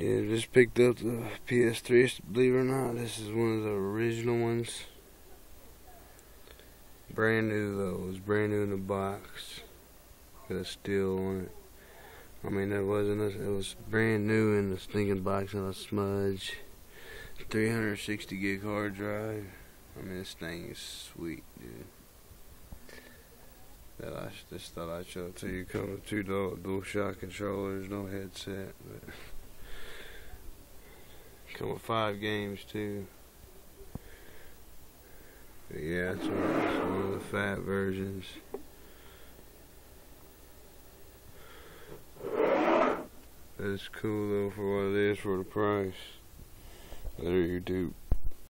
Yeah, just picked up the PS3. Believe it or not, this is one of the original ones. Brand new though. It was brand new in the box. Got a steal on it. I mean, that wasn't. A, it was brand new in the stinking box on a smudge. 360 gig hard drive. I mean, this thing is sweet, dude. That I just thought I'd show it to you. Come with two dual shock controllers, no headset, but come with five games too. But yeah, it's one, of the fat versions. That's cool though for what it is for the price. There you do.